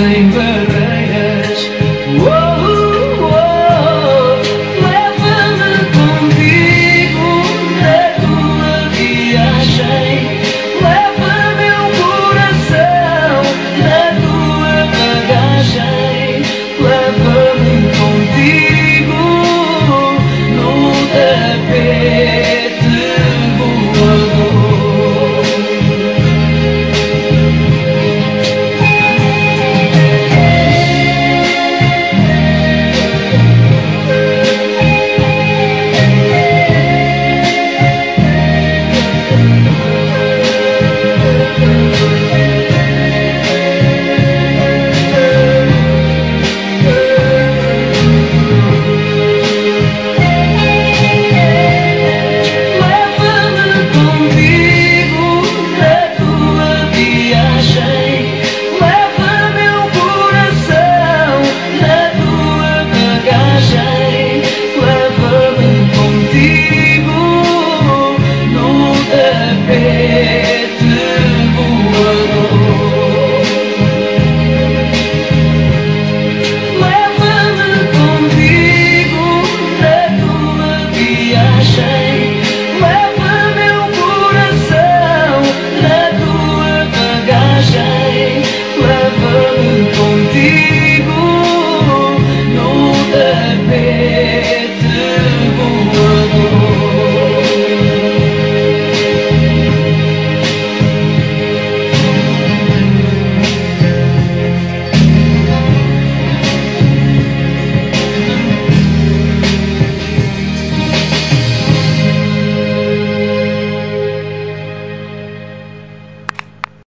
everything better.